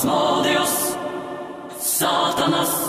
Asmodeus, Satanas!